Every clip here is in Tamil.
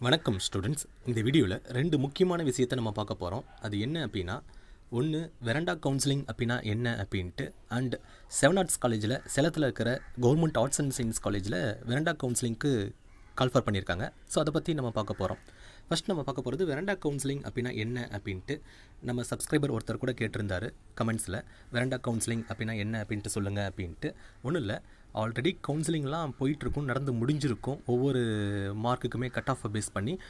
வணக்கம் ஸ்டூடெண்ட்ஸ் இந்த வீடியோவில் ரெண்டு முக்கியமான விஷயத்தை நம்ம பார்க்க போகிறோம் அது என்ன அப்படின்னா ஒன்று வெரண்டா கவுன்சிலிங் அப்படின்னா என்ன அப்படின்ட்டு அண்ட் செவன் ஆர்ட்ஸ் காலேஜில் சேலத்தில் இருக்கிற கவர்மெண்ட் ஆர்ட்ஸ் அண்ட் சயின்ஸ் காலேஜில் வெரண்டா கவுன்சிலிங்க்கு கால்ஃபர் பண்ணியிருக்காங்க. ஸோ அதை பற்றி நம்ம பார்க்க போகிறோம் ஃபஸ்ட் நம்ம பார்க்க போகிறது வெரண்டா கவுன்சிலிங் அப்படின்னா என்ன அப்படின்ட்டு. நம்ம சப்ஸ்கிரைபர் ஒருத்தர் கூட கேட்டிருந்தாரு கமெண்ட்ஸில் வெரண்டா கவுன்சிலிங் அப்படின்னா என்ன அப்படின்ட்டு சொல்லுங்கள் அப்படின்ட்டு. ஒன்றும் இல்லை. ஆல்ரெடி கவுன்சிலிங்லாம் போயிட்டுருக்கும் நடந்து முடிஞ்சிருக்கும். ஒவ்வொரு மார்க்குக்குமே கட் ஆஃபை பேஸ் பண்ணி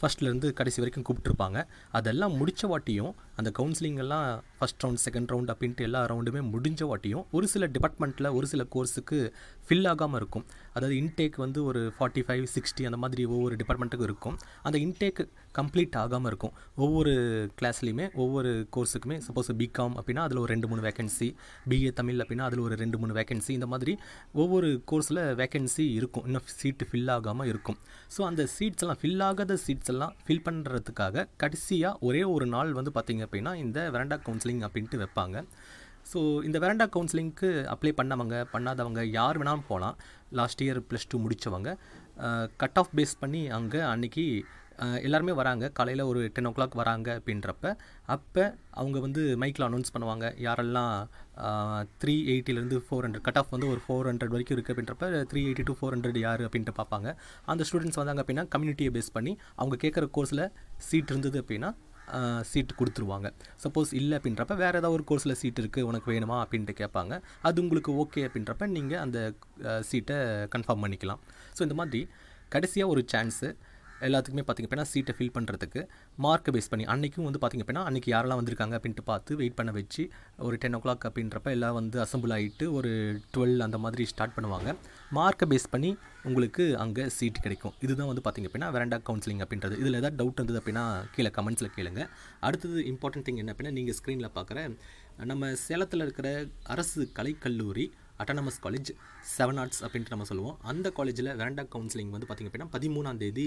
ஃபஸ்ட்லேருந்து கடைசி வரைக்கும் கூப்பிட்ருப்பாங்க அதெல்லாம் முடித்த வாட்டியும் அந்த கவுன்சிலிங்கெல்லாம் ஃபஸ்ட் ரவுண்ட் செகண்ட் ரவுண்ட் அப்படின்ட்டு எல்லா ரவுண்டுமே முடிஞ்ச வாட்டியும் ஒரு சில டிபார்ட்மெண்ட்டில் ஒரு சில கோர்ஸுக்கு ஃபில் ஆகாமல் இருக்கும். அதாவது இன்டேக் வந்து ஒரு ஃபார்ட்டி ஃபைவ் சிக்ஸ்டி அந்த மாதிரி ஒவ்வொரு டிபார்ட்மெண்ட்டுக்கும் இருக்கும். அந்த இன்டேக் கம்ப்ளீட் ஆகாமல் இருக்கும். ஒவ்வொரு கிளாஸ்லையுமே ஒவ்வொரு கோர்ஸுக்குமே சப்போஸ் பிகாம் அப்படின்னா அதில் ஒரு ரெண்டு மூணு வேகன்சி பிஏ தமிழ் அப்படின்னா அதில் ஒரு ரெண்டு மூணு வேகன்சி இந்த மாதிரி ஒவ்வொரு கோர்ஸில் வேகன்சி இருக்கும். இன்னும் சீட்டு ஃபில் ஆகாமல் இருக்கும். ஸோ அந்த சீட்ஸ் எல்லாம் ஃபில் ஆகாத சீட்ஸ் எல்லாம் ஃபில் பண்ணுறதுக்காக கடைசியாக ஒரே ஒரு நாள் வந்து பார்த்திங்க அப்படின்னா இந்த வெரண்டா கவுன்சிலிங் அப்படின்ட்டு வைப்பாங்க. ஸோ இந்த வெரண்டா கவுன்சிலிங்க்கு அப்ளை பண்ணவங்க பண்ணாதவங்க யார் வேணாலும் போகலாம் லாஸ்ட் இயர் ப்ளஸ் டூ முடித்தவங்க கட் ஆஃப் பேஸ் பண்ணி அங்கே அன்றைக்கி எல்லாருமே வராங்க. காலையில் ஒரு டென் ஓ கிளாக் வராங்க அப்படின்றப்ப அப்போ அவங்க வந்து மைக்கில் அனௌன்ஸ் பண்ணுவாங்க. யாரெல்லாம் த்ரீ எயிட்டிலேருந்து ஃபோர் ஹண்ட்ரட் கட் ஆஃப் வந்து ஒரு ஃபோர் ஹண்ட்ரட் வரைக்கும் இருக்குது அப்படின்றப்ப three eighty to four hundred யார் அப்படின்ட்டு பார்ப்பாங்க. அந்த ஸ்டூடெண்ட்ஸ் வந்தாங்க அப்படின்னா கம்யூனிட்டியை பேஸ் பண்ணி அவங்க கேட்குற கோர்ஸில் சீட் இருந்தது அப்படின்னா சீட்டு கொடுத்துருவாங்க. சப்போஸ் இல்லை அப்படின்றப்ப வேறு ஏதாவது ஒரு கோர்ஸில் சீட் இருக்குது உனக்கு வேணுமா அப்படின்ட்டு கேட்பாங்க. அது உங்களுக்கு ஓகே அப்படின்றப்ப நீங்கள் அந்த சீட்டை கன்ஃபார்ம் பண்ணிக்கலாம். ஸோ இந்த மாதிரி கடைசியாக ஒரு சான்ஸு எல்லாத்துக்குமே பார்த்திங்க அப்படின்னா சீட்டை ஃபில் பண்ணுறதுக்கு மார்க்கை பேஸ் பண்ணி அன்றைக்கும் வந்து பார்த்திங்க அப்படின்னா அன்றைக்கி யாரெல்லாம் வந்திருக்காங்க அப்படின்ட்டு பார்த்து வெயிட் பண்ண வச்சு ஒரு டென் ஓ கிளாக் அப்படின்றப்ப எல்லாம் வந்து அசம்பிள் ஆகிட்டு ஒரு டுவெல் அந்த மாதிரி ஸ்டார்ட் பண்ணுவாங்க. மார்க்கை பேஸ் பண்ணி உங்களுக்கு அங்கே சீட் கிடைக்கும். இதுதான் வந்து பார்த்திங்க அப்படின்னா வெரண்டா கவுன்சிலிங் அப்படின்றது. இதில் ஏதாவது டவுட் இருந்தது அப்படின்னா கீழே கமெண்ட்ஸில் கேளுங்க. அடுத்தது இம்பார்ட்டன்ட் திங் என்ன அப்படின்னா நீங்கள் ஸ்க்ரீனில் பார்க்குற நம்ம சேலத்தில் இருக்கிற அரசு கலைக்கல்லூரி அட்டானமஸ் காலேஜ் செவன் ஆர்ட்ஸ் அப்படின்ட்டு நம்ம சொல்லுவோம். அந்த காலேஜில் வேண்டா கவுன்சிலிங் வந்து பார்த்திங்க அப்படின்னா பதிமூணாம் தேதி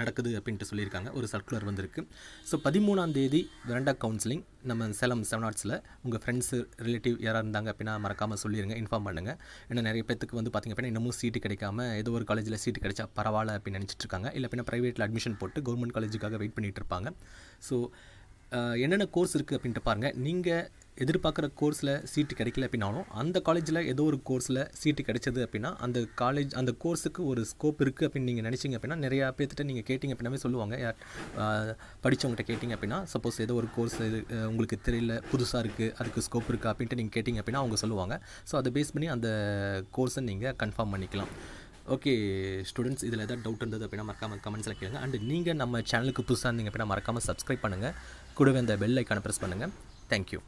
நடக்குது அப்படின்ட்டு சொல்லியிருக்காங்க. ஒரு சர்க்குலர் வந்திருக்கு. ஸோ பதிமூணாம் தேதி வேண்டா கவுன்சிலிங் நம்ம சேலம் செவன் ஆர்ட்ஸில் உங்கள் ஃப்ரெண்ட்ஸு ரிலேட்டிவ் யாராக இருந்தாங்க அப்படின்னா மறக்காமல் சொல்லிடுங்க இன்ஃபார்ம் பண்ணுங்கள் ஏன்னா நிறைய பேத்துக்கு வந்து பார்த்திங்க அப்படின்னா இன்னமும் சீட்டு கிடைக்காம ஏதோ ஒரு காலேஜில் சீட்டு கிடைச்சா பரவாயில்ல அப்படின்னு நினச்சிட்டு இருக்காங்க. இல்லை அப்படின்னா ப்ரைவேட்டில் அட்மிஷன் போட்டு கவர்மெண்ட் காலேஜுக்காக வெயிட் பண்ணிகிட்டு இருப்பாங்க. ஸோ என்னென்ன கோர்ஸ் இருக்குது அப்படின்ட்டு பாருங்கள் நீங்கள் எதிர்பார்க்குற கோர்ஸில் சீட்டு கிடைக்கல அப்படின்னாலும் அந்த காலேஜில் ஏதோ ஒரு கோர்ஸில் சீட்டு கிடைச்சது அப்படின்னா அந்த காலேஜ் அந்த கோர்ஸுக்கு ஒரு ஸ்கோப் இருக்குது அப்படின்னு நீங்கள் நினச்சிங்க அப்படின்னா நிறையா பேர்த்திட்ட நீங்கள் கேட்டிங்க அப்படின்னாவே சொல்லுவாங்க. யார் படித்தவங்ககிட்ட கேட்டிங்க அப்படின்னா சப்போஸ் ஏதோ ஒரு கோர்ஸ் இது உங்களுக்கு தெரியல புதுசாக இருக்குது அதுக்கு ஸ்கோப் இருக்குது அப்படின்ட்டு நீங்கள் கேட்டிங்க அப்படின்னா அவங்க சொல்லுவாங்க. ஸோ அதை பேஸ் பண்ணி அந்த கோர்ஸை நீங்கள் கன்ஃபார்ம் பண்ணிக்கலாம். ஓகே ஸ்டூடெண்ட்ஸ் இதில் ஏதாவது டவுட் இருந்தது அப்படின்னா மறக்காமல் கமெண்ட்ஸில் கேளுங்க. அண்ட் நீங்கள் நம்ம சேனலுக்கு புதுசாக இருந்தீங்க அப்படின்னா மறக்காமல் சப்ஸ்கிரைப் பண்ணுங்கள் கூடவே அந்த பெல் ஐக்கான ப்ரெஸ் பண்ணுங்கள் தேங்க்யூ